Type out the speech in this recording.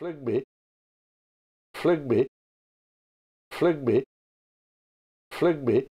Fling me. Fling me. Fling me. Fling me.